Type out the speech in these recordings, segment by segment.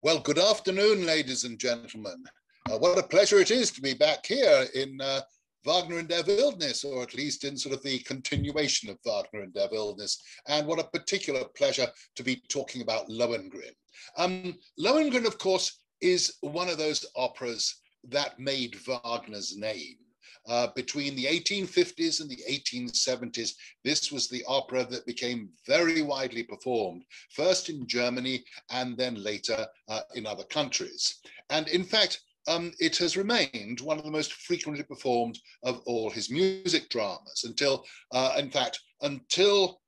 Well, good afternoon, ladies and gentlemen. Uh, what a pleasure it is to be back here in uh, Wagner and Der Wildnis, or at least in sort of the continuation of Wagner and Der Wildnis. And what a particular pleasure to be talking about Lohengrin. Um, Lohengrin, of course, is one of those operas that made Wagner's name. Uh, between the 1850s and the 1870s, this was the opera that became very widely performed, first in Germany and then later uh, in other countries. And in fact, um, it has remained one of the most frequently performed of all his music dramas until, uh, in fact, until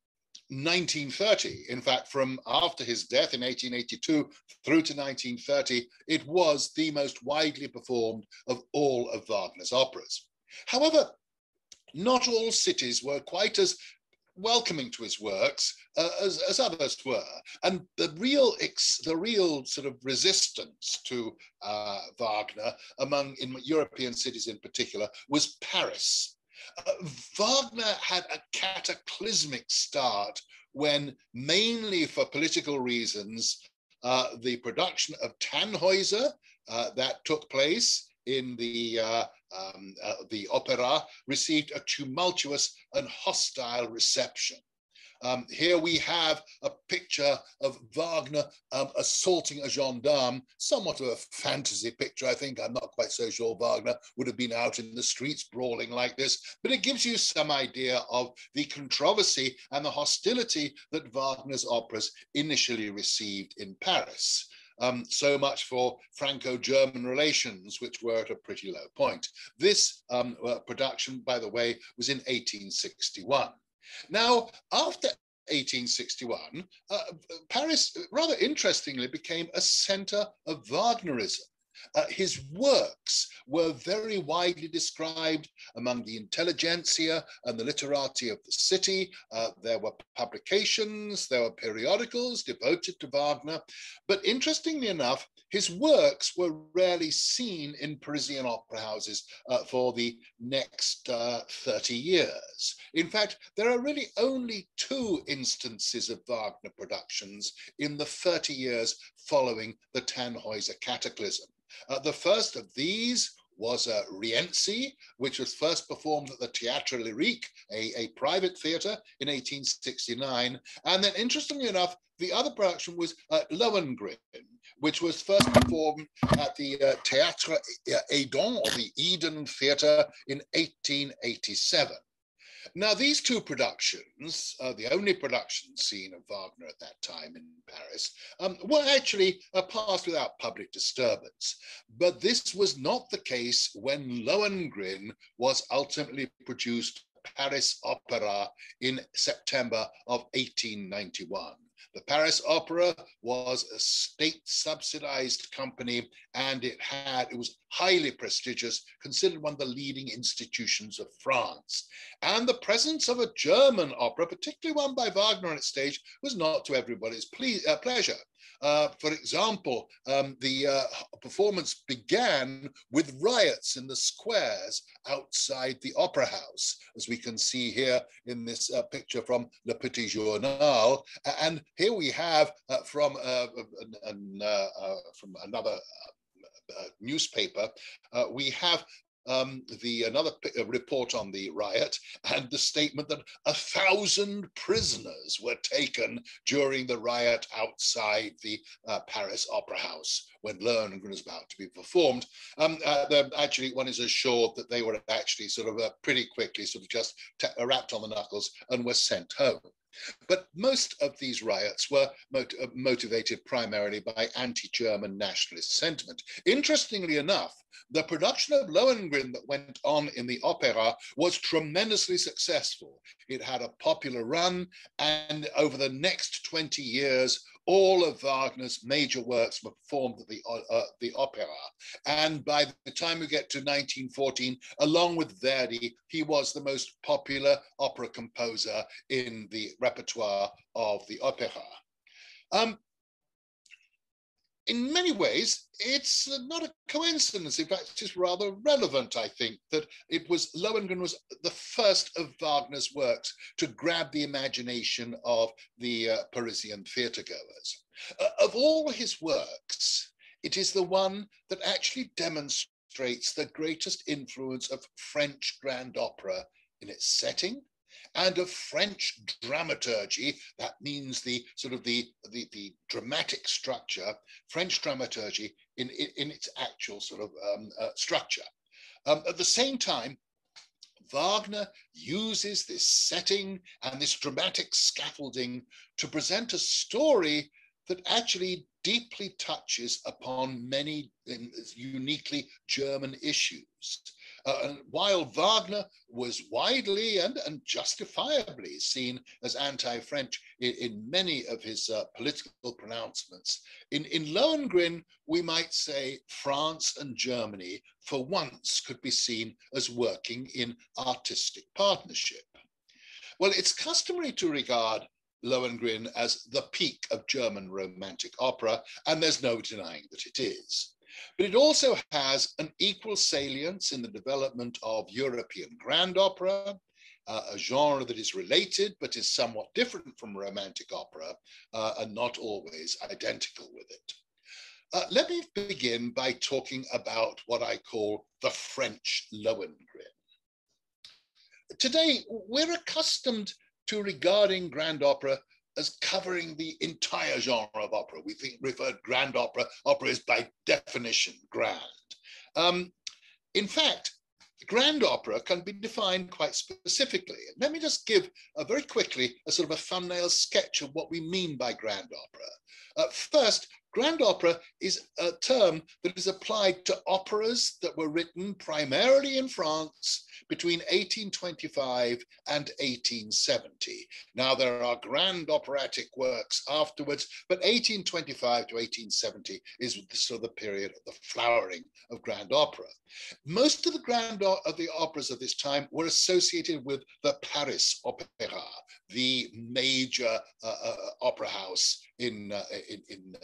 1930. In fact, from after his death in 1882 through to 1930, it was the most widely performed of all of Wagner's operas. However, not all cities were quite as welcoming to his works uh, as, as, others were. And the real, the real sort of resistance to uh, Wagner among in European cities in particular was Paris. Uh, Wagner had a cataclysmic start when, mainly for political reasons, uh, the production of Tannhäuser uh, that took place in the uh, um, uh, the opera received a tumultuous and hostile reception. Um, here we have a picture of Wagner um, assaulting a gendarme, somewhat of a fantasy picture, I think. I'm not quite so sure Wagner would have been out in the streets brawling like this, but it gives you some idea of the controversy and the hostility that Wagner's operas initially received in Paris. Um, so much for Franco-German relations, which were at a pretty low point. This um, uh, production, by the way, was in 1861. Now, after 1861, uh, Paris, rather interestingly, became a center of Wagnerism. Uh, his works were very widely described among the intelligentsia and the literati of the city. Uh, there were publications, there were periodicals devoted to Wagner. But interestingly enough, his works were rarely seen in Parisian opera houses uh, for the next uh, 30 years. In fact, there are really only two instances of Wagner productions in the 30 years following the Tannhäuser cataclysm. Uh, the first of these was uh, Rienzi, which was first performed at the Théâtre Lyrique, a, a private theatre, in 1869. And then, interestingly enough, the other production was uh, Lohengrin, which was first performed at the uh, Théâtre Eden, or the Eden Theatre, in 1887. Now, these two productions, uh, the only productions seen of Wagner at that time in Paris, um, were actually uh, passed without public disturbance. But this was not the case when Lohengrin was ultimately produced Paris Opera in September of 1891. The Paris Opera was a state subsidized company and it had, it was highly prestigious, considered one of the leading institutions of France. And the presence of a German opera, particularly one by Wagner on its stage, was not to everybody's ple- uh, pleasure. Uh, for example, um, the uh, performance began with riots in the squares outside the opera house, as we can see here in this uh, picture from Le Petit Journal. And here we have uh, from, uh, an, uh, from another newspaper, we have um, the another uh, report on the riot and the statement that a thousand prisoners were taken during the riot outside the uh, Paris Opera House when Lohengrin was about to be performed. Um, uh, actually, one is assured that they were actually sort of uh, pretty quickly sort of just wrapped on the knuckles and were sent home. But most of these riots were mot uh, motivated primarily by anti-German nationalist sentiment. Interestingly enough, the production of Lohengrin that went on in the opera was tremendously successful. It had a popular run, and over the next 20 years, all of Wagner's major works were performed at the, uh, uh the opera. And by the time we get to 1914, along with Verdi, he was the most popular opera composer in the repertoire of the opera. Um, in many ways, it's not a coincidence. In fact, it's rather relevant, I think, that it was Lohengrin was the first of Wagner's works to grab the imagination of the uh, Parisian theatre goers. Uh, of all his works, it is the one that actually demonstrates the greatest influence of French grand opera in its setting and of French dramaturgy. That means the sort of the, the, the dramatic structure, French dramaturgy in, in, in its actual sort of um, uh, structure. Um, at the same time, Wagner uses this setting and this dramatic scaffolding to present a story that actually deeply touches upon many um, uniquely German issues. Uh, while Wagner was widely and, and justifiably seen as anti-French in, in, many of his uh, political pronouncements, in, in Lohengrin, we might say France and Germany for once could be seen as working in artistic partnership. Well, it's customary to regard Lohengrin as the peak of German romantic opera, and there's no denying that it is. But it also has an equal salience in the development of European grand opera, uh, a genre that is related but is somewhat different from romantic opera uh, and not always identical with it. Uh, let me begin by talking about what I call the French Lohengrin. Today, we're accustomed to regarding grand opera as covering the entire genre of opera. We think referred grand opera, opera is by definition grand. Um, in fact, grand opera can be defined quite specifically. Let me just give a very quickly a sort of a thumbnail sketch of what we mean by grand opera. Uh, first, grand opera is a term that is applied to operas that were written primarily in France between 1825 and 1870. Now, there are grand operatic works afterwards, but 1825 to 1870 is sort of the period of the flowering of grand opera. Most of the grand of the operas of this time were associated with the Paris Opera, the major uh, uh, opera house in, uh, in, in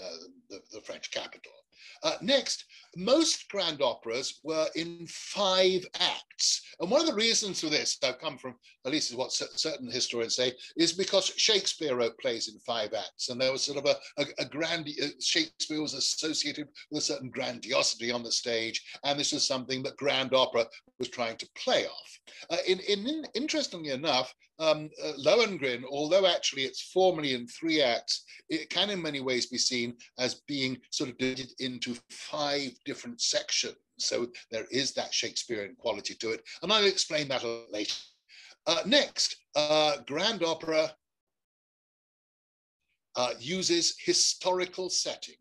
the, the French capital. Next, most grand operas were in five acts. And one of the reasons for this, I've come from, at least is what certain historians say, is because Shakespeare wrote plays in five acts. And there was sort of a, a, a grand, Shakespeare was associated with a certain grandiosity on the stage. And this was something that grand opera was trying to play off. Uh, in, in, interestingly enough, um, uh, Lohengrin, although actually it's formally in three acts, it can in many ways be seen as being sort of divided into five different sections. So there is that Shakespearean quality to it. And I'll explain that later. Uh, next, uh, Grand Opera uh, uses historical settings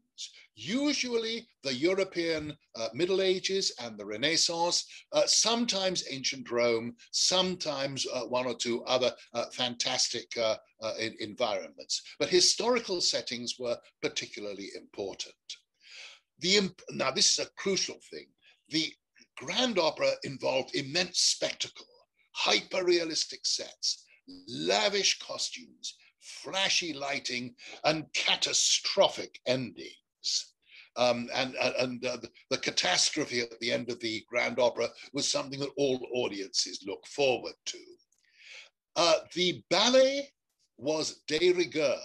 usually the European uh, Middle Ages and the Renaissance, uh, sometimes ancient Rome, sometimes uh, one or two other uh, fantastic uh, uh, environments. But historical settings were particularly important. The, now, this is a crucial thing. The grand opera involved immense spectacle, hyper-realistic sets, lavish costumes, flashy lighting, and catastrophic ending. Um, and and uh, the, the, catastrophe at the end of the Grand Opera was something that all audiences look forward to. Uh, the ballet was de rigueur.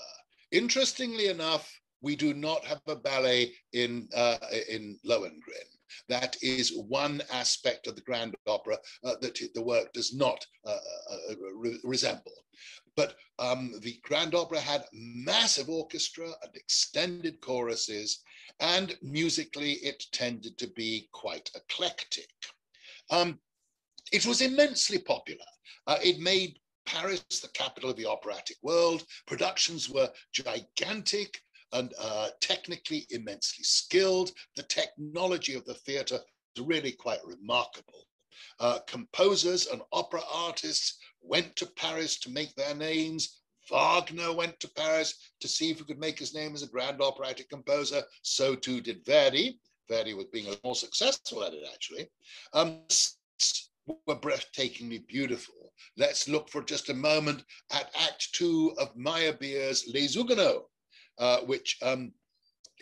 Interestingly enough, we do not have a ballet in, uh, in Lohengrin. That is one aspect of the Grand Opera uh, that the work does not uh, uh, re resemble. But um, the Grand Opera had massive orchestra and extended choruses, and musically it tended to be quite eclectic. Um, it was immensely popular. Uh, it made Paris the capital of the operatic world. Productions were gigantic and uh, technically immensely skilled. The technology of the theatre is really quite remarkable. Uh, composers and opera artists went to Paris to make their names. Wagner went to Paris to see if he could make his name as a grand operatic composer. So too did Verdi. Verdi was being more successful at it, actually. Um, were breathtakingly beautiful. Let's look for just a moment at Act Two of Meyerbeer's Les Huguenots, uh, which um,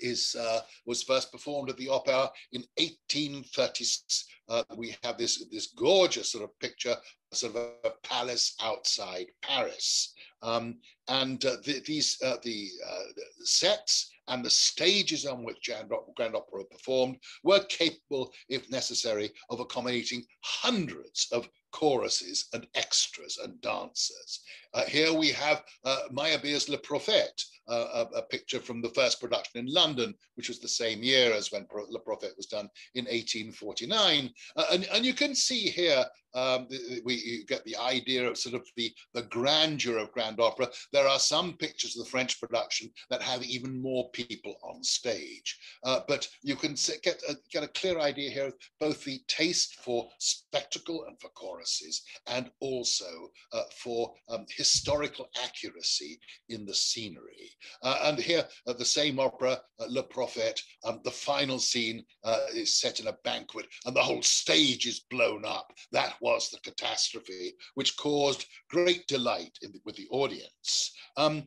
is uh, was first performed at the Opera in 1836. Uh, we have this this gorgeous sort of picture, sort of a palace outside Paris, um, and uh, the, these uh, the, uh, the, sets and the stages on which Grand, Opera performed were capable, if necessary, of accommodating hundreds of choruses and extras and dancers. Uh, here we have uh, Meyerbeer's Le Prophète, uh, a, a, picture from the first production in London, which was the same year as when Le Prophète was done in 1849. Uh, and, and you can see here um, we get the idea of sort of the, the grandeur of grand opera. There are some pictures of the French production that have even more people on stage. Uh, but you can get a, get a clear idea here of both the taste for spectacle and for choruses, and also uh, for um, historical accuracy in the scenery. Uh, and here, at the same opera, uh, Le Prophète, um, the final scene uh, is set in a banquet, and the whole stage is blown up. That was the catastrophe, which caused great delight the, with the audience. Um,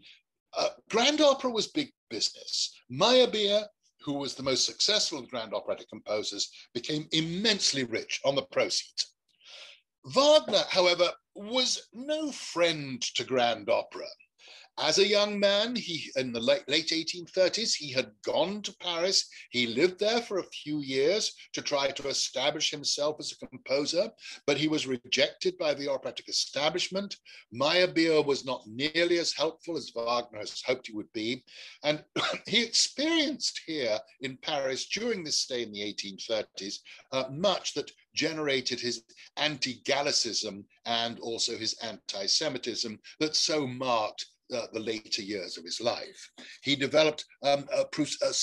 uh, grand opera was big business. Meyerbeer, who was the most successful of grand operatic composers, became immensely rich on the proceeds. Wagner, however, was no friend to grand opera. As a young man, he in the late, late 1830s, he had gone to Paris. He lived there for a few years to try to establish himself as a composer, but he was rejected by the operatic establishment. Meyerbeer was not nearly as helpful as Wagner has hoped he would be. And he experienced here in Paris during this stay in the 1830s uh, much that generated his anti-Gallicism and also his anti-Semitism that so marked uh, the later years of his life. He developed um, a, a,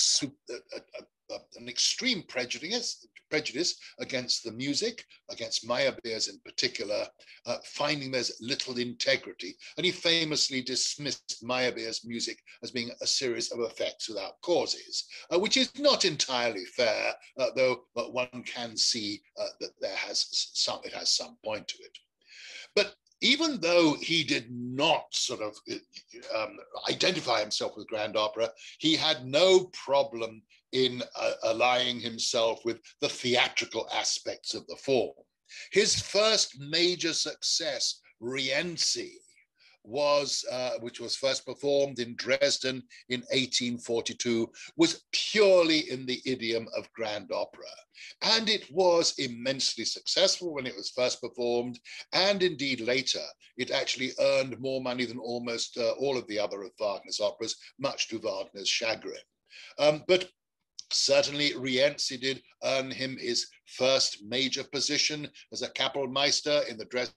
a, an extreme prejudice, prejudice against the music, against Meyerbeer's in particular, uh, finding there's little integrity. And he famously dismissed Meyerbeer's music as being a series of effects without causes, uh, which is not entirely fair, uh, though one can see uh, that there has some, it has some point to it. But even though he did not sort of um, identify himself with grand opera, he had no problem in uh, allying himself with the theatrical aspects of the form. His first major success, Rienzi, was, uh, which was first performed in Dresden in 1842, was purely in the idiom of grand opera. And it was immensely successful when it was first performed, and indeed later. It actually earned more money than almost uh, all of the other of Wagner's operas, much to Wagner's chagrin. Um, but Certainly, Rienzi did earn him his first major position as a Kapellmeister in the Dresden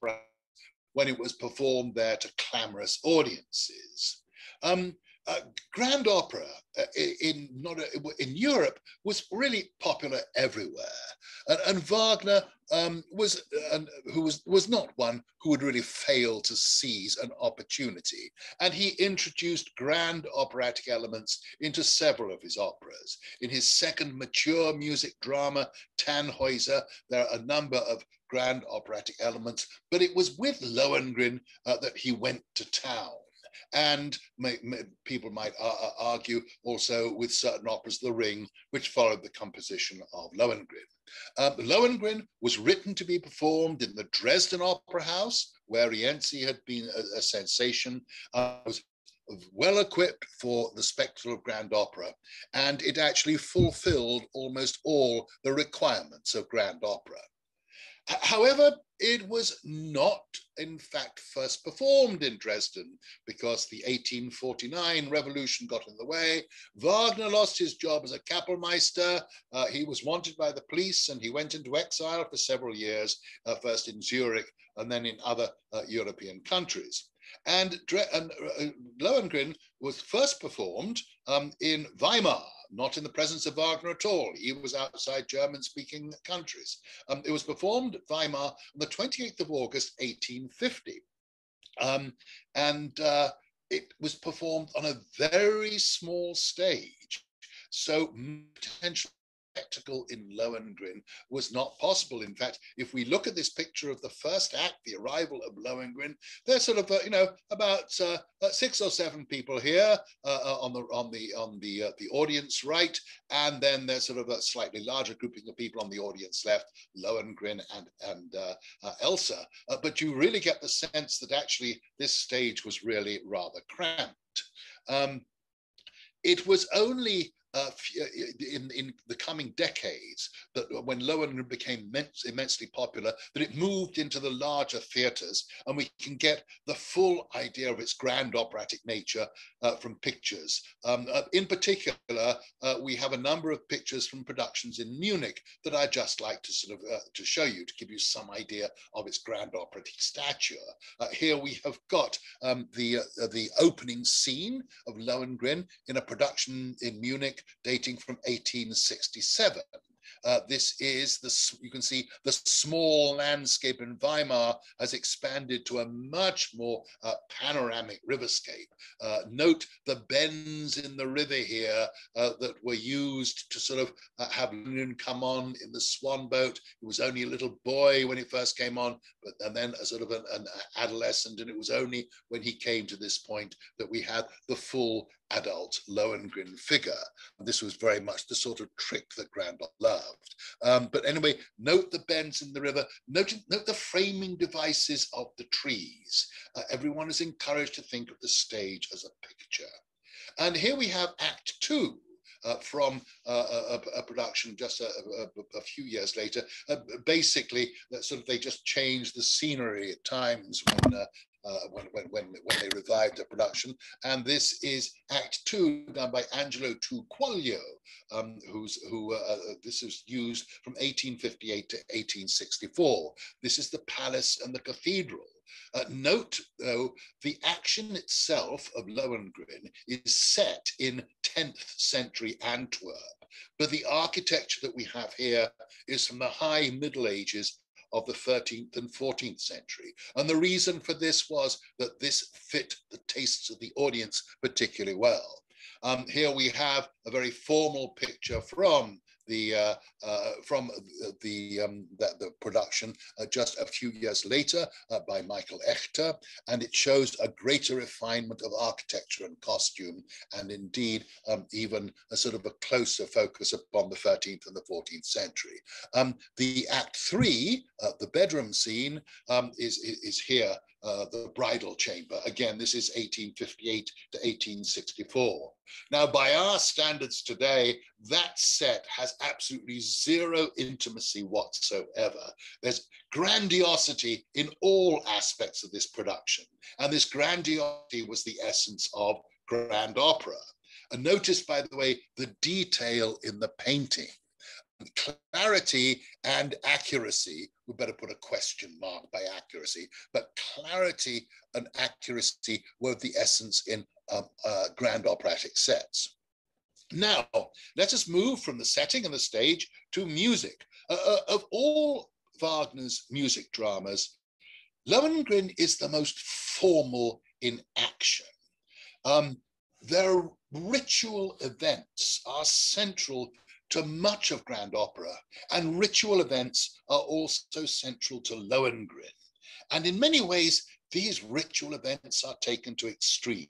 when it was performed there to clamorous audiences. Um, uh, grand opera uh, in not a, in Europe was really popular everywhere, and, and Wagner um, was uh, who was was not one who would really fail to seize an opportunity, and he introduced grand operatic elements into several of his operas. In his second mature music drama, Tannhäuser, there are a number of grand operatic elements, but it was with Lohengrin uh, that he went to town. And may, may, people might uh, uh, argue also with certain operas, The Ring, which followed the composition of Lohengrin. Um, Lohengrin was written to be performed in the Dresden Opera House, where Rienzi had been a, a sensation. Uh, was well equipped for the spectacle of grand opera, and it actually fulfilled almost all the requirements of grand opera. However, it was not, in fact, first performed in Dresden because the 1849 revolution got in the way. Wagner lost his job as a Kapellmeister. Uh, he was wanted by the police and he went into exile for several years, uh, first in Zurich and then in other uh, European countries. And, and uh, Lohengrin was first performed um, in Weimar not in the presence of Wagner at all. He was outside German speaking countries. Um, it was performed at Weimar on the 28th of August, 1850. Um, and uh, it was performed on a very small stage. So potentially spectacle in Lohengrin was not possible. In fact, if we look at this picture of the first act, the arrival of Lohengrin, there's sort of uh, you know about uh, uh, six or seven people here uh, uh, on the on the on the uh, the audience right, and then there's sort of a slightly larger grouping of people on the audience left, Lohengrin and and Elsa. but you really get the sense that actually this stage was really rather cramped. Um, it was only uh, in, in the coming decades that when Lohengrin became immense, immensely popular, that it moved into the larger theatres and we can get the full idea of its grand operatic nature uh, from pictures. Um, uh, in particular, uh, we have a number of pictures from productions in Munich that I'd just like to sort of uh, to show you to give you some idea of its grand operatic stature. Uh, here we have got um, the, the opening scene of Lohengrin in a production in Munich dating from 1867. Uh, this is the, you can see the small landscape in Weimar has expanded to a much more uh, panoramic riverscape. Uh, note the bends in the river here uh, that were used to sort of uh, have Linen come on in the swan boat. He was only a little boy when he first came on, but and then a sort of an, an adolescent. And it was only when he came to this point that we had the full adult Lohengrin figure. This was very much the sort of trick that Grandot loved. Um, but anyway, note the bends in the river, note, note the framing devices of the trees. Uh, everyone is encouraged to think of the stage as a picture. And here we have Act Two, uh, from uh, a, a, production just a, a, a few years later. Uh, basically, sort of they just changed the scenery at times when uh, when, when, when, when they revived the production. And this is Act Two, done by Angelo Quaglio, um, who's, who uh, uh this is used from 1858 to 1864. This is the palace and the cathedral. Uh, note, though, the action itself of Lohengrin is set in 10th century Antwerp, but the architecture that we have here is from the high Middle Ages of the 13th and 14th century. And the reason for this was that this fit the tastes of the audience particularly well. Um, here we have a very formal picture from the uh, uh, from the um, the, the production uh, just a few years later uh, by Michael Echter, and it shows a greater refinement of architecture and costume, and indeed um, even a sort of a closer focus upon the 13th and the 14th century. Um, the Act Three, uh, the bedroom scene, um, is, is here uh, the bridal chamber. Again, this is 1858 to 1864. Now, by our standards today, that set has absolutely zero intimacy whatsoever. There's grandiosity in all aspects of this production. And this grandiosity was the essence of grand opera. And notice, by the way, the detail in the painting clarity and accuracy, we better put a question mark by accuracy, but clarity and accuracy were the essence in um, uh, grand operatic sets. Now, let us move from the setting and the stage to music. Uh, uh, of all Wagner's music dramas, Lohengrin is the most formal in action. Um, their ritual events are central to much of grand opera, and ritual events are also central to Lohengrin. And in many ways, these ritual events are taken to extreme.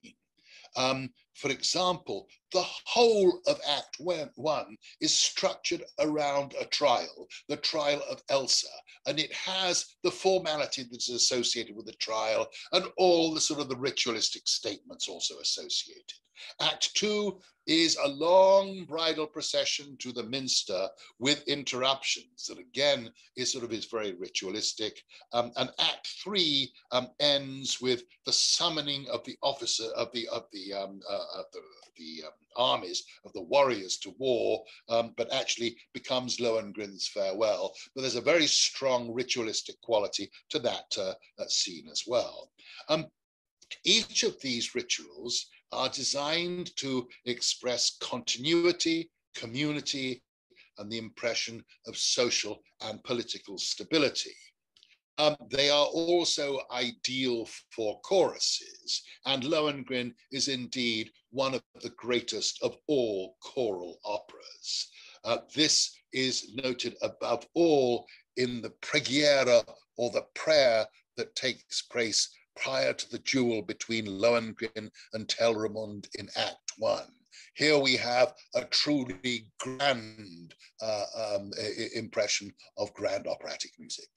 Um, for example, the whole of Act One is structured around a trial, the trial of Elsa, and it has the formality that's associated with the trial and all the sort of the ritualistic statements also associated. Act two is a long bridal procession to the minster with interruptions that again is sort of is very ritualistic. Um, and Act three um, ends with the summoning of the officer of the of the um, uh, of the, the um, armies of the warriors to war, um, but actually becomes Lohengrin's farewell. But there's a very strong ritualistic quality to that, uh, that scene as well. Um, each of these rituals are designed to express continuity, community, and the impression of social and political stability. Um, they are also ideal for choruses, and Lohengrin is indeed one of the greatest of all choral operas. Uh, this is noted above all in the preghiera or the prayer that takes place prior to the duel between Lohengrin and Telramund in Act One. Here we have a truly grand uh, um, impression of grand operatic music.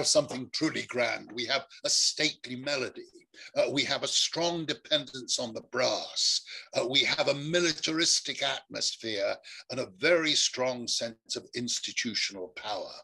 Have something truly grand. We have a stately melody. Uh, we have a strong dependence on the brass. Uh, we have a militaristic atmosphere and a very strong sense of institutional power.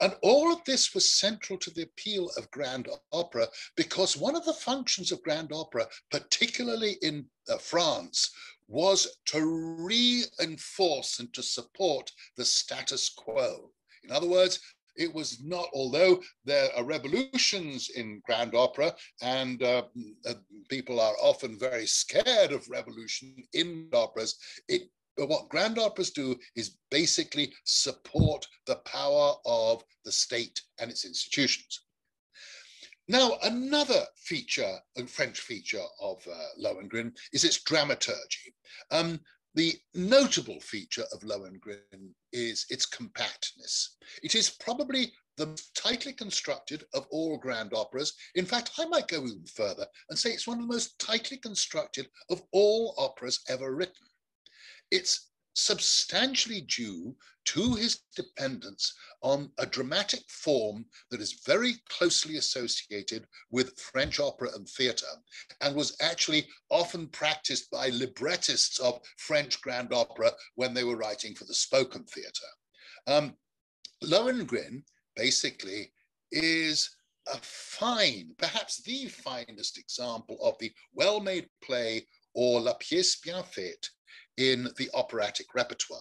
And all of this was central to the appeal of grand opera because one of the functions of grand opera, particularly in uh, France, was to reinforce and to support the status quo. In other words, it was not, although there are revolutions in grand opera, and uh, uh, people are often very scared of revolution in operas, it but what grand operas do is basically support the power of the state and its institutions. Now, another feature, a French feature of uh, Lohengrin is its dramaturgy. Um, the notable feature of Lohengrin is its compactness. It is probably the tightly constructed of all grand operas. In fact, I might go even further and say it's one of the most tightly constructed of all operas ever written. It's substantially due to his dependence on a dramatic form that is very closely associated with French opera and theatre and was actually often practiced by librettists of French grand opera when they were writing for the spoken theatre. Um, Lohengrin basically is a fine, perhaps the finest example of the well-made play or la pièce bien faite in the operatic repertoire.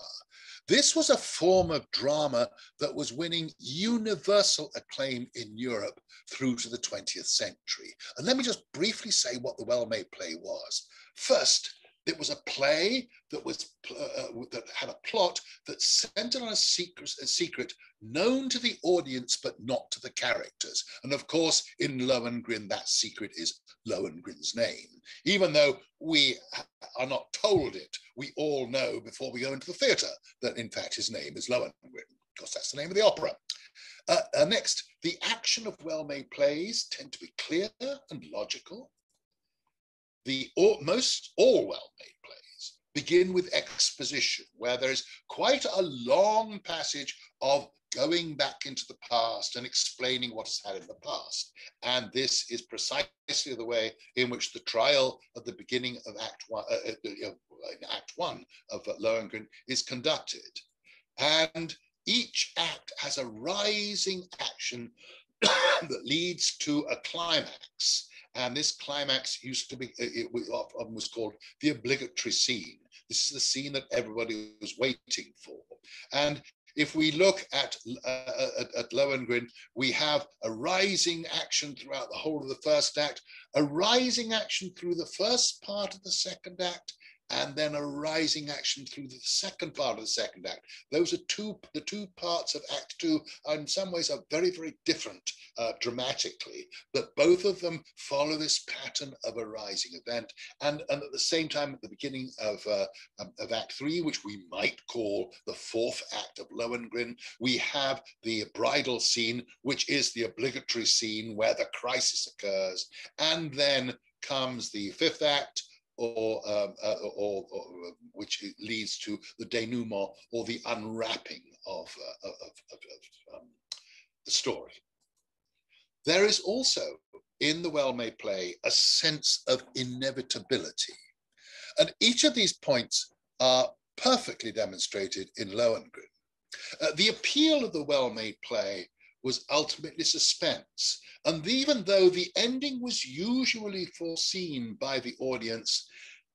This was a form of drama that was winning universal acclaim in Europe through to the 20th century. And let me just briefly say what the well-made play was. First, it was a play that was uh, that had a plot that centered on a secret, a secret known to the audience but not to the characters. And of course, in Lohengrin, that secret is Lohengrin's name. Even though we are not told it, we all know before we go into the theatre that in fact his name is Lohengrin, because that's the name of the opera. Uh, uh, next, the action of well-made plays tend to be clear and logical. The all, most all well-made plays begin with exposition, where there is quite a long passage of going back into the past and explaining what has had in the past. And this is precisely the way in which the trial at the beginning of Act One, uh, uh, Act One of Lohengrin is conducted. And each act has a rising action that leads to a climax. And this climax used to be, it often was called the obligatory scene. This is the scene that everybody was waiting for. And if we look at, uh, at, at Lohengrin, we have a rising action throughout the whole of the first act, a rising action through the first part of the second act, and then a rising action through the second part of the second act. Those are two, the two parts of Act Two, in some ways, are very, very different uh, dramatically, but both of them follow this pattern of a rising event. And, and at the same time, at the beginning of, uh, um, of Act Three, which we might call the fourth act of Lohengrin, we have the bridal scene, which is the obligatory scene where the crisis occurs. And then comes the fifth act, or, um, uh, or, or, which leads to the denouement or the unwrapping of, uh, of, of, of um, the story. There is also in the well-made play a sense of inevitability. And each of these points are perfectly demonstrated in Lohengrin. Uh, the appeal of the well-made play was ultimately suspense. And even though the ending was usually foreseen by the audience,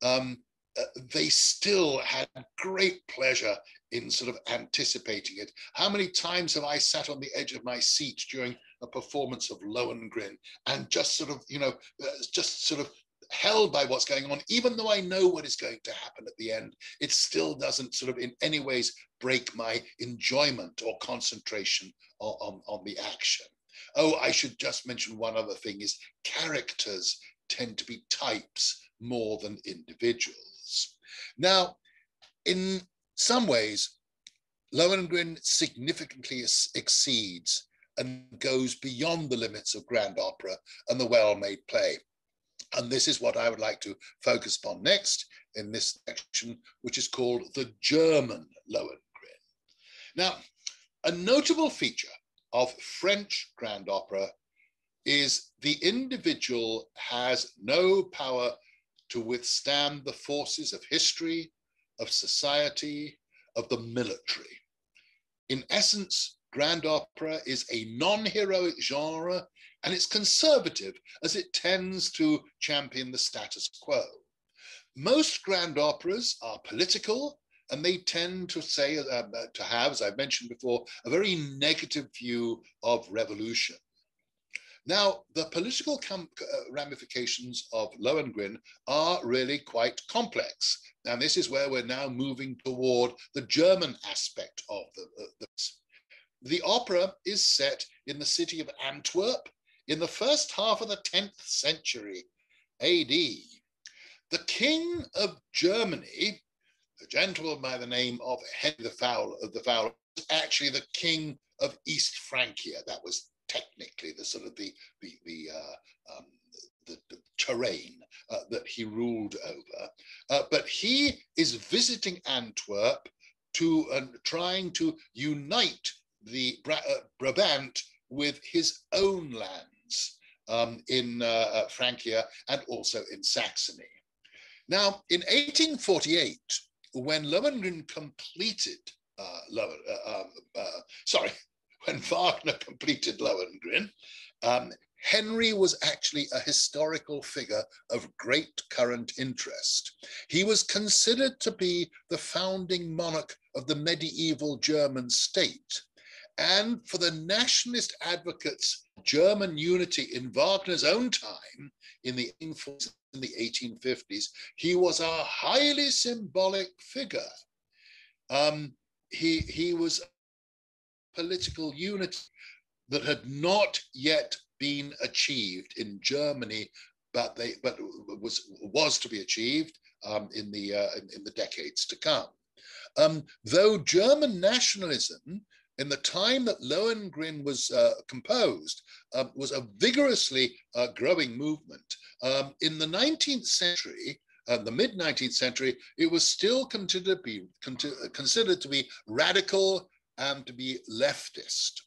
um, uh, they still had great pleasure in sort of anticipating it. How many times have I sat on the edge of my seat during a performance of Lohengrin and just sort of, you know, uh, just sort of held by what's going on, even though I know what is going to happen at the end, it still doesn't sort of in any ways break my enjoyment or concentration on, on, on the action. Oh, I should just mention one other thing is characters tend to be types more than individuals. Now, in some ways, Lohengrin significantly exceeds and goes beyond the limits of grand opera and the well-made play. And this is what I would like to focus upon next in this section, which is called the German Lohengrin. Now, a notable feature of French grand opera is the individual has no power to withstand the forces of history, of society, of the military. In essence, grand opera is a non-heroic genre and it's conservative as it tends to champion the status quo. Most grand operas are political and they tend to say, uh, to have, as I've mentioned before, a very negative view of revolution. Now, the political uh, ramifications of Lohengrin are really quite complex. And this is where we're now moving toward the German aspect of the, uh, the, the opera is set in the city of Antwerp in the first half of the 10th century AD. The king of Germany, a gentleman by the name of Henry the Foul of the Foul, was actually the king of East Francia. That was technically the sort of the the the, uh, um, the, the, terrain uh, that he ruled over. Uh, but he is visiting Antwerp to trying to unite the Bra uh, Brabant with his own um, in uh, Francia and also in Saxony. Now, in 1848, when Lohengrin completed, Lohen, um, sorry, when Wagner completed Lohengrin, um, Henry was actually a historical figure of great current interest. He was considered to be the founding monarch of the medieval German state. And for the nationalist advocates, German unity in Wagner's own time, in the, in the 1850s, he was a highly symbolic figure. Um, he, he was political unity that had not yet been achieved in Germany, but they but was was to be achieved um, in the uh, in, in, the decades to come. Um, though German nationalism in the time that Lohengrin was uh, composed uh, was a vigorously uh, growing movement. Um, in the 19th century, uh, the mid 19th century, it was still considered to be considered to be radical and to be leftist.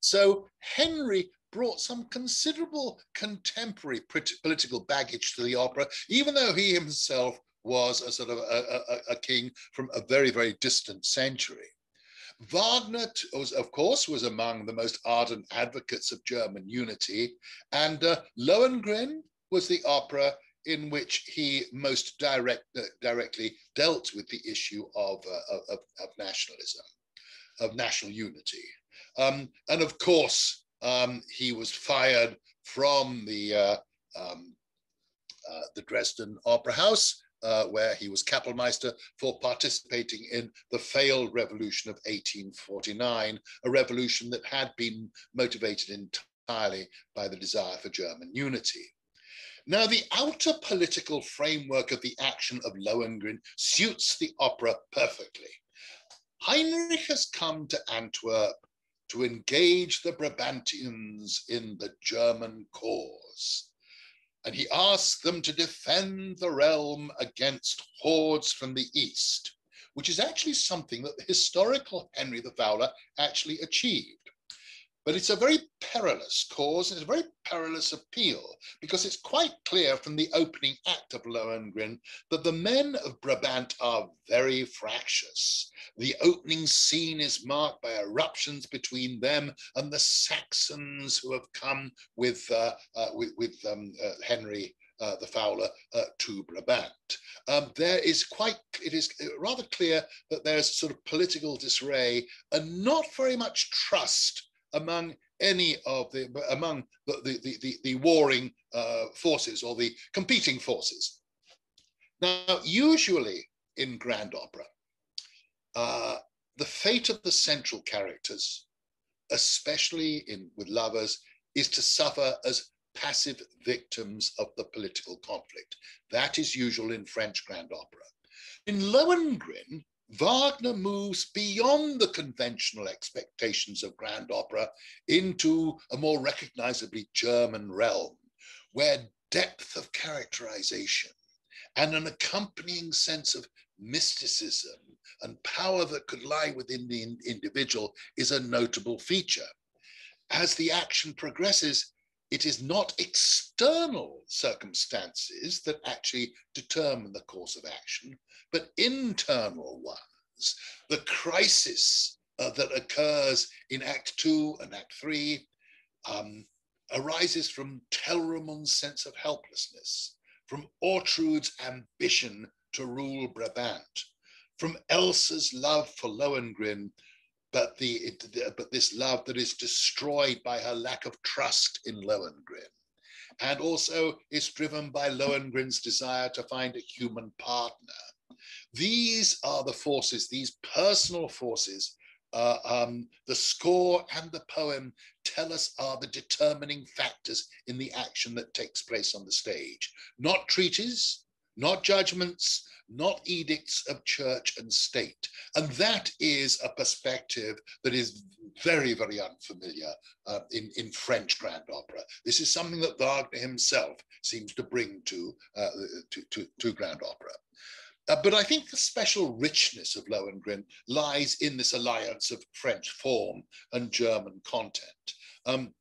So Henry brought some considerable contemporary political baggage to the opera, even though he himself was a sort of a, a, a king from a very, very distant century. Wagner, was, of course, was among the most ardent advocates of German unity, and uh, Lohengrin was the opera in which he most direct, uh, directly dealt with the issue of, uh, of, of nationalism of national unity. Um, and of course, um, he was fired from the, uh, um, uh, the Dresden Opera House, uh, where he was Kapellmeister for participating in the failed revolution of 1849, a revolution that had been motivated entirely by the desire for German unity. Now, the outer political framework of the action of Lohengrin suits the opera perfectly. Heinrich has come to Antwerp to engage the Brabantians in the German cause. And he asks them to defend the realm against hordes from the east, which is actually something that the historical Henry the Fowler actually achieved. But it's a very perilous cause, it's a very perilous appeal, because it's quite clear from the opening act of Lohengrin that the men of Brabant are very fractious. The opening scene is marked by eruptions between them and the Saxons who have come with, uh, uh, with, with um, uh, Henry uh, the Fowler uh, to Brabant. Um, there is quite, it is rather clear that there's sort of political disarray and not very much trust among any of the among the the, the, the warring uh, forces or the competing forces. Now, usually in grand opera, uh, the fate of the central characters, especially in with lovers, is to suffer as passive victims of the political conflict. That is usual in French grand opera. In Lohengrin, Wagner moves beyond the conventional expectations of grand opera into a more recognizably German realm, where depth of characterization and an accompanying sense of mysticism and power that could lie within the individual is a notable feature. as the action progresses, it is not external circumstances that actually determine the course of action, but internal ones. The crisis uh, that occurs in Act Two and Act Three um, arises from Telramund's sense of helplessness, from Ortrud's ambition to rule Brabant, from Elsa's love for Lohengrin, but, the, but this love that is destroyed by her lack of trust in Lohengrin, and also is driven by Lohengrin's desire to find a human partner. These are the forces, these personal forces uh, um, the score and the poem tell us are the determining factors in the action that takes place on the stage. Not treaties, not judgments, not edicts of church and state. And that is a perspective that is very, very unfamiliar uh, in, in French grand opera. This is something that Wagner himself seems to bring to, uh, to, to, to grand opera. Uh, but I think the special richness of Lohengrin lies in this alliance of French form and German content. Um,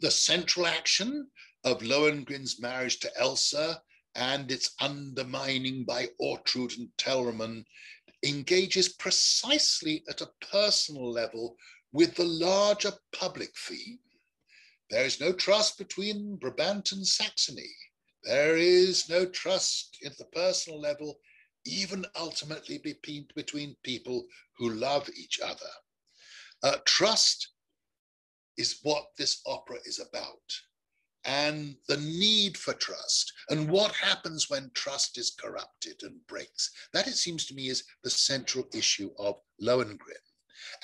the central action of Lohengrin's marriage to Elsa and its undermining by Ortrud and Telramund engages precisely at a personal level with the larger public theme. There is no trust between Brabant and Saxony. There is no trust at the personal level even ultimately between, between people who love each other. Uh, trust is what this opera is about and the need for trust and what happens when trust is corrupted and breaks. That, it seems to me, is the central issue of Lohengrin.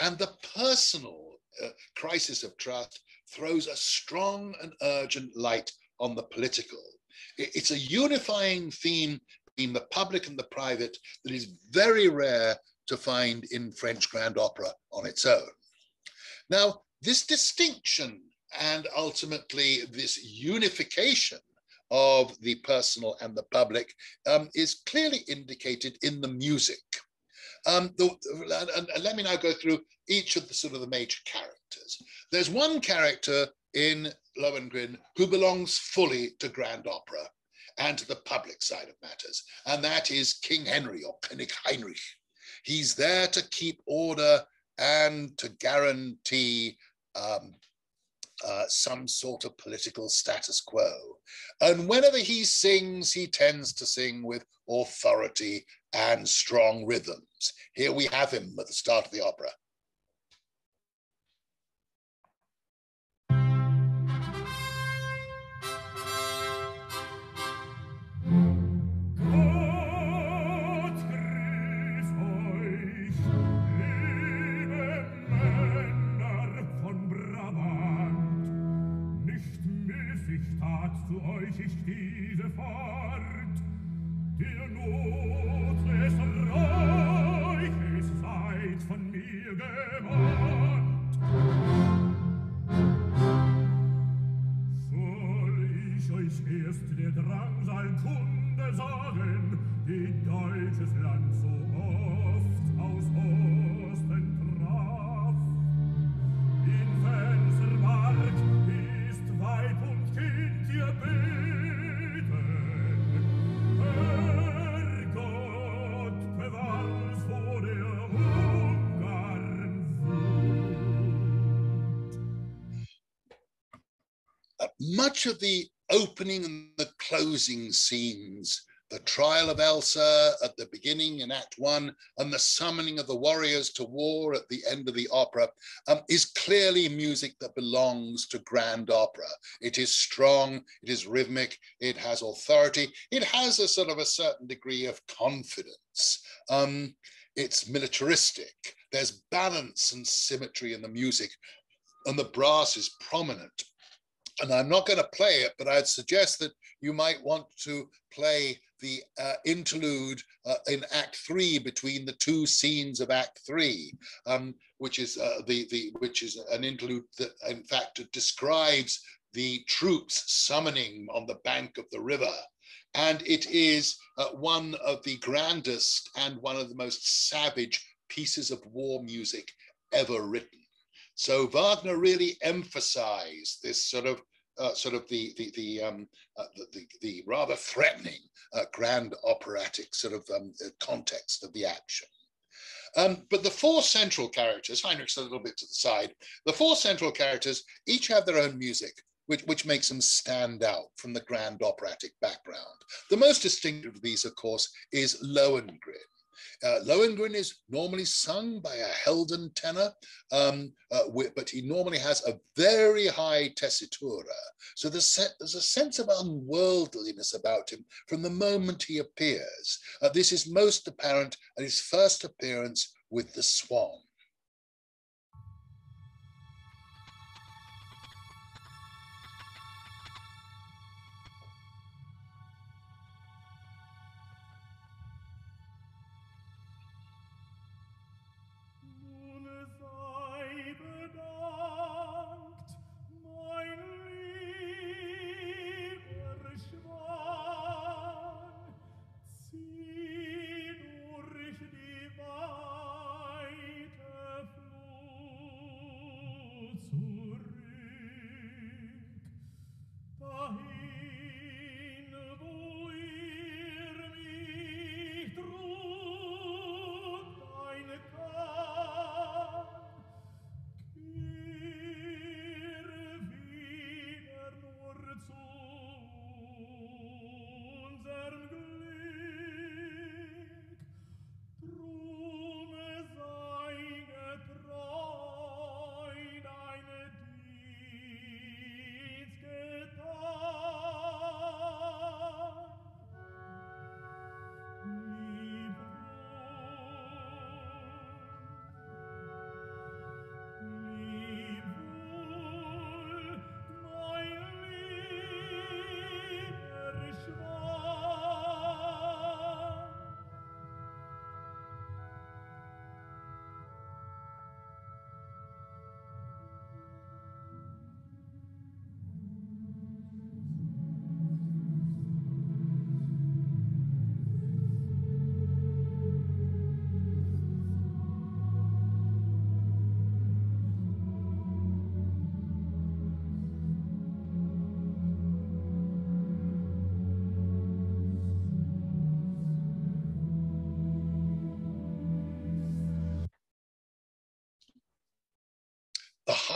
And the personal uh, crisis of trust throws a strong and urgent light on the political. It's a unifying theme between the public and the private that is very rare to find in French grand opera on its own. Now, this distinction and ultimately this unification of the personal and the public um, is clearly indicated in the music. Um, the, and, and let me now go through each of the sort of the major characters. There's one character in Lohengrin who belongs fully to grand opera and to the public side of matters. And that is King Henry or König Heinrich. He's there to keep order and to guarantee um, uh, some sort of political status quo. And whenever he sings, he tends to sing with authority and strong rhythms. Here we have him at the start of the opera. Much of the opening and the closing scenes, the trial of Elsa at the beginning in Act One, and the summoning of the warriors to war at the end of the opera, um, is clearly music that belongs to grand opera. It is strong, it is rhythmic, it has authority, it has a sort of a certain degree of confidence. Um, it's militaristic. There's balance and symmetry in the music, and the brass is prominent and I'm not going to play it, but I'd suggest that you might want to play the uh, interlude uh, in Act Three between the two scenes of Act Three, um, which is uh, the the which is an interlude that, in fact, describes the troops summoning on the bank of the river, and it is uh, one of the grandest and one of the most savage pieces of war music ever written. So Wagner really emphasized this sort of uh, sort of the the the, um, uh, the, the, the rather threatening uh, grand operatic sort of um, uh, context of the action. Um, but the four central characters, Heinrich's a little bit to the side, the four central characters each have their own music, which, which makes them stand out from the grand operatic background. The most distinctive of these, of course, is Lohengrin. Uh, Lohengrin is normally sung by a Helden tenor, um, uh, but he normally has a very high tessitura. So there's, there's a sense of unworldliness about him from the moment he appears. Uh, this is most apparent at his first appearance with the Swan.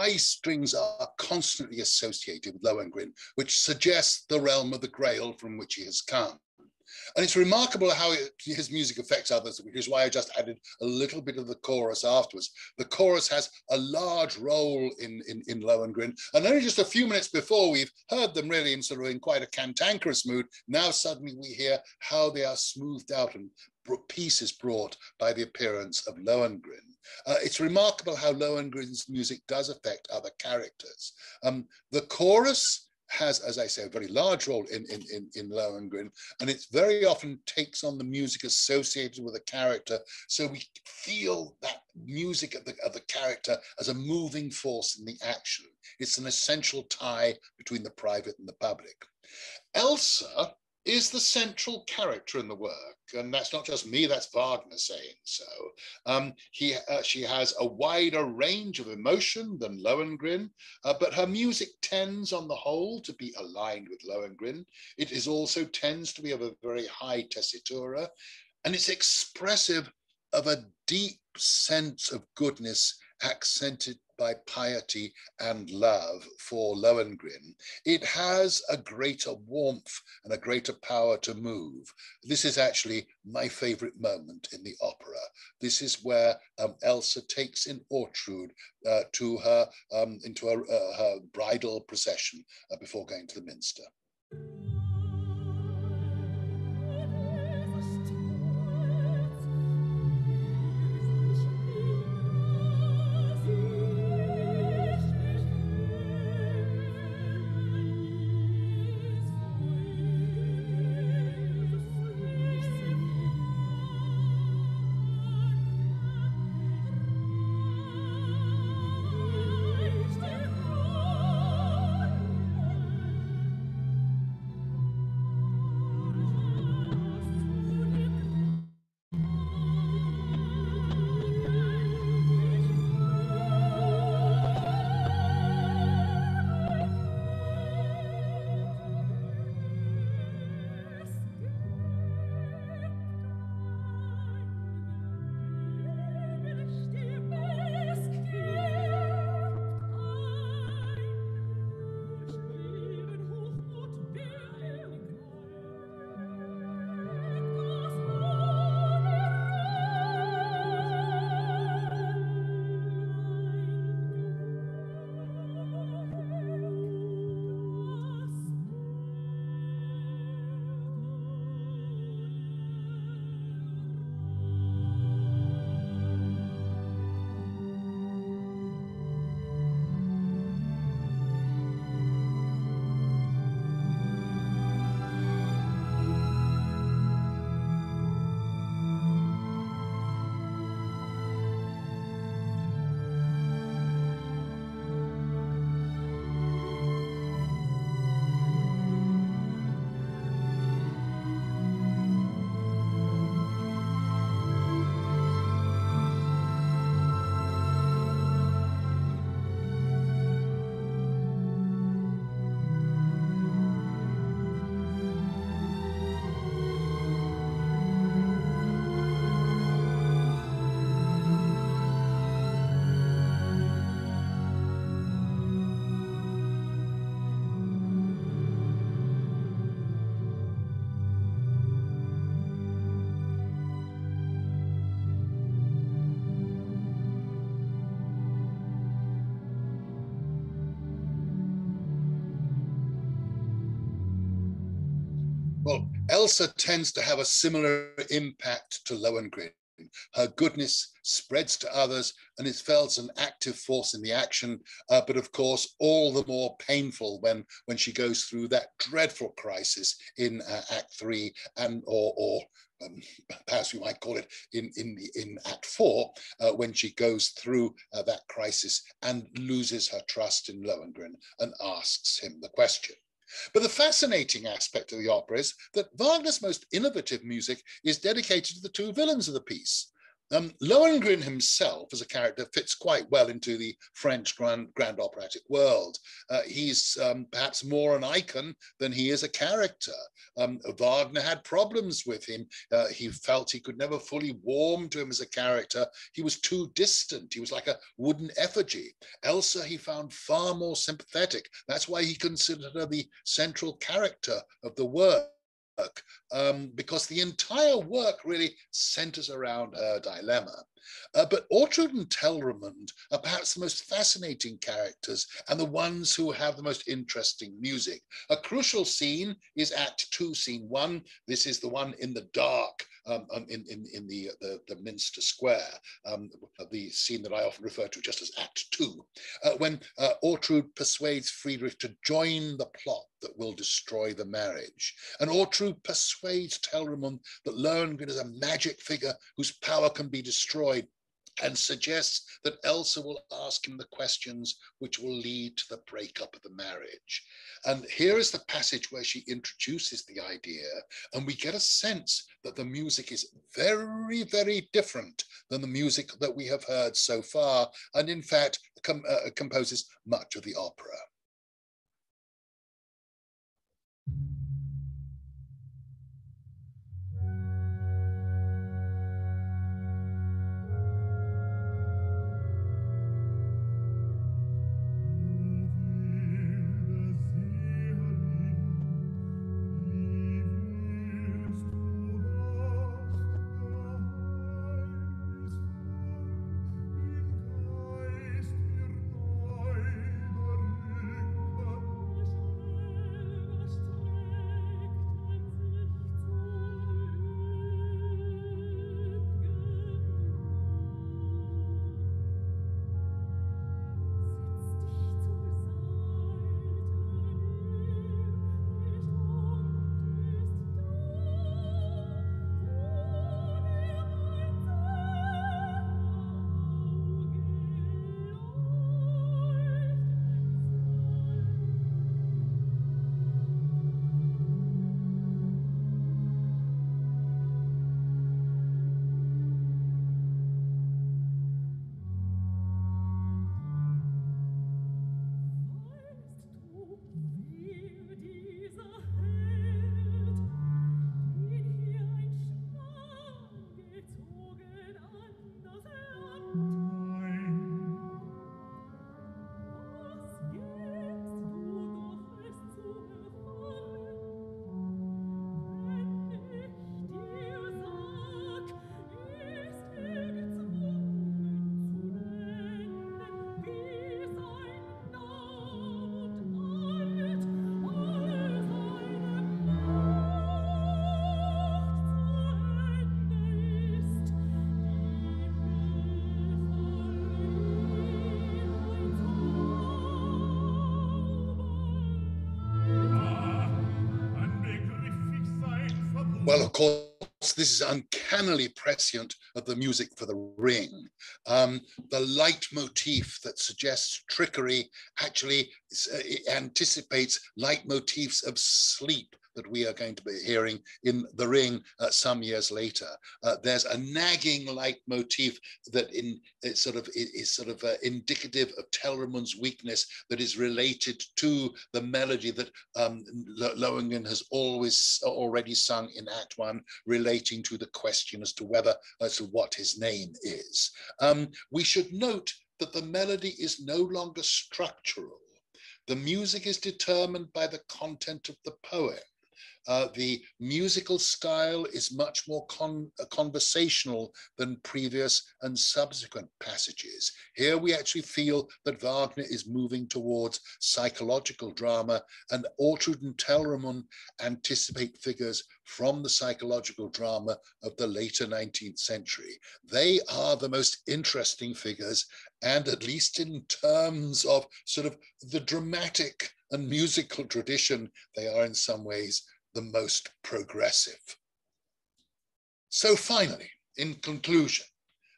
High strings are constantly associated with Lohengrin, which suggests the realm of the Grail from which he has come. And it's remarkable how it, his music affects others, which is why I just added a little bit of the chorus afterwards. The chorus has a large role in, in, in Lohengrin. And only just a few minutes before, we've heard them really in sort of in quite a cantankerous mood. Now suddenly we hear how they are smoothed out and peace is brought by the appearance of Lohengrin. Uh, it's remarkable how Lohengrin's music does affect other characters. Um, the chorus has, as I say, a very large role in, in, in, in Lohengrin, and it very often takes on the music associated with a character. So we feel that music of the, of the character as a moving force in the action. It's an essential tie between the private and the public. Elsa is the central character in the work. And that's not just me, that's Wagner saying so. Um, he, uh, she has a wider range of emotion than Lohengrin, uh, but her music tends on the whole to be aligned with Lohengrin. It is also tends to be of a very high tessitura, and it's expressive of a deep sense of goodness accented by piety and love for Lohengrin, it has a greater warmth and a greater power to move. This is actually my favorite moment in the opera. This is where um, Elsa takes in Ortrud uh, to her um, into her, uh, her bridal procession uh, before going to the minster. Elsa tends to have a similar impact to Lohengrin. Her goodness spreads to others and is felt as an active force in the action, uh, but of course, all the more painful when, when she goes through that dreadful crisis in uh, Act Three and or, or um, perhaps we might call it in in the, in Act Four, uh, when she goes through uh, that crisis and loses her trust in Lohengrin and asks him the question. But the fascinating aspect of the opera is that Wagner's most innovative music is dedicated to the two villains of the piece, um, Lohengrin himself, as a character, fits quite well into the French grand, grand operatic world. Uh, he's um, perhaps more an icon than he is a character. Um, Wagner had problems with him. Uh, he felt he could never fully warm to him as a character. He was too distant. He was like a wooden effigy. Elsa, he found far more sympathetic. That's why he considered her the central character of the work work um, because the entire work really centers around her dilemma. Uh, but Ortrud and Telramund are perhaps the most fascinating characters and the ones who have the most interesting music. A crucial scene is Act Two, Scene One. This is the one in the dark um, um, in, in, in the, the, the Minster Square, um, the scene that I often refer to just as Act Two, uh, when uh, Ortrud persuades Friedrich to join the plot that will destroy the marriage. And Ortrud persuades Telramund that Lohengrin is a magic figure whose power can be destroyed and suggests that Elsa will ask him the questions which will lead to the breakup of the marriage. And here is the passage where she introduces the idea, and we get a sense that the music is very, very different than the music that we have heard so far, and in fact, com uh, composes much of the opera. Well, of course, this is uncannily prescient of the music for the ring. Um, the leitmotif that suggests trickery actually uh, anticipates leitmotifs of sleep that we are going to be hearing in The Ring uh, some years later. Uh, there's a nagging leitmotif that in sort of is sort of uh, indicative of Telramund's weakness that is related to the melody that um, Lohengrin has always already sung in Act One, relating to the question as to whether as to what his name is. Um, we should note that the melody is no longer structural. The music is determined by the content of the poem. Uh, the musical style is much more con uh, conversational than previous and subsequent passages. Here we actually feel that Wagner is moving towards psychological drama and Ortrud and Telramund anticipate figures from the psychological drama of the later 19th century. They are the most interesting figures and at least in terms of sort of the dramatic and musical tradition, they are in some ways the most progressive. So finally, in conclusion,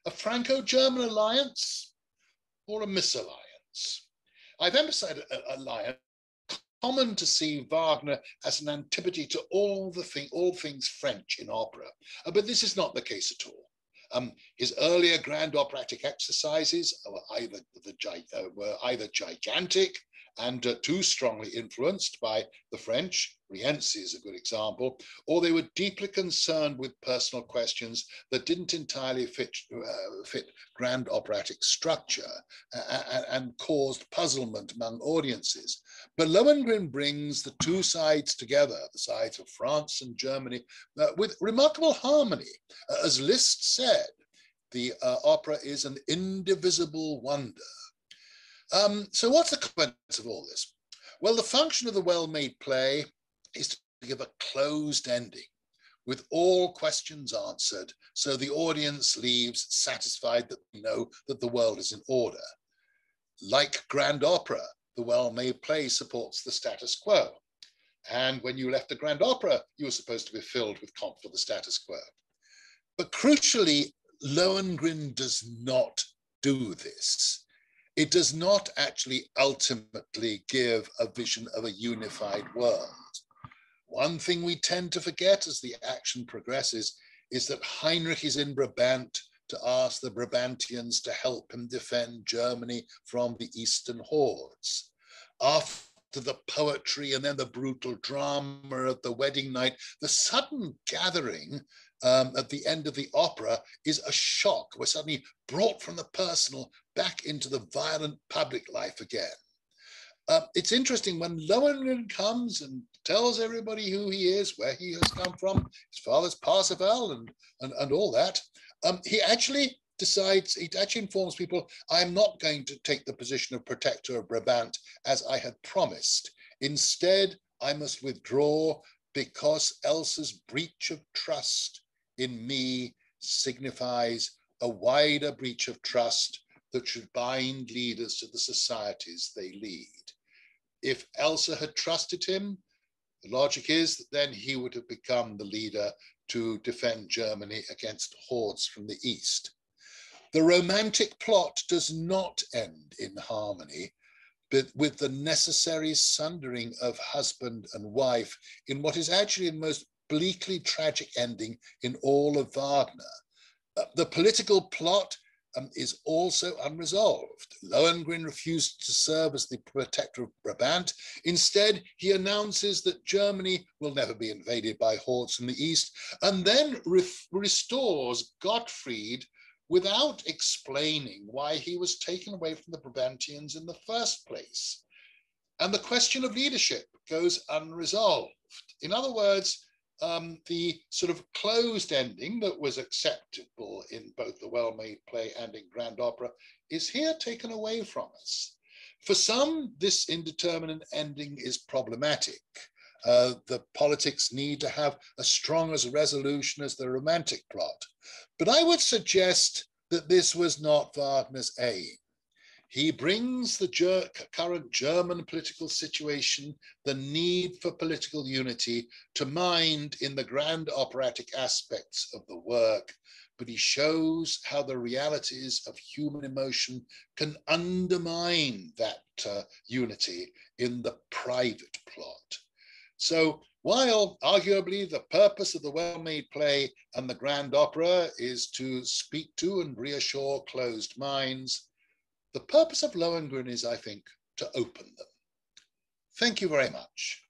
a Franco-German alliance or a misalliance? I've emphasized a alliance common to see Wagner as an antipode to all the thing, all things French in opera, uh, but this is not the case at all. Um, his earlier grand operatic exercises were either, the, uh, were either gigantic and uh, too strongly influenced by the French, Rienzi is a good example, or they were deeply concerned with personal questions that didn't entirely fit, uh, fit grand operatic structure uh, and caused puzzlement among audiences. But Lohengrin brings the two sides together, the sides of France and Germany, uh, with remarkable harmony. Uh, as Liszt said, the uh, opera is an indivisible wonder um, so what's the consequence of all this? Well, the function of the well-made play is to give a closed ending with all questions answered, so the audience leaves satisfied that they know that the world is in order. Like grand opera, the well-made play supports the status quo. And when you left the grand opera, you were supposed to be filled with confidence for the status quo. But crucially, Lohengrin does not do this it does not actually ultimately give a vision of a unified world. One thing we tend to forget as the action progresses is that Heinrich is in Brabant to ask the Brabantians to help him defend Germany from the Eastern hordes. After the poetry and then the brutal drama of the wedding night, the sudden gathering um, at the end of the opera is a shock. We're suddenly brought from the personal back into the violent public life again. Uh, it's interesting when Lohengrin comes and tells everybody who he is, where he has come from, his father's Parsifal and, and, and all that. Um, he actually decides, he actually informs people, I'm not going to take the position of protector of Brabant as I had promised. Instead, I must withdraw because Elsa's breach of trust in me signifies a wider breach of trust that should bind leaders to the societies they lead. If Elsa had trusted him, the logic is that then he would have become the leader to defend Germany against hordes from the east. The romantic plot does not end in harmony, but with the necessary sundering of husband and wife in what is actually the most bleakly tragic ending in all of Wagner. Uh, the political plot um, is also unresolved. Lohengrin refused to serve as the protector of Brabant. Instead, he announces that Germany will never be invaded by hordes from the east, and then re restores Gottfried without explaining why he was taken away from the Brabantians in the first place. And the question of leadership goes unresolved. In other words, um, the sort of closed ending that was acceptable in both the well-made play and in grand opera is here taken away from us. For some, this indeterminate ending is problematic. Uh, the politics need to have as strong a resolution as the romantic plot. But I would suggest that this was not Wagner's aim. He brings the ger current German political situation, the need for political unity, to mind in the grand operatic aspects of the work, but he shows how the realities of human emotion can undermine that uh, unity in the private plot. So while arguably the purpose of the well-made play and the grand opera is to speak to and reassure closed minds, the purpose of Lohengrin is, I think, to open them. Thank you very much.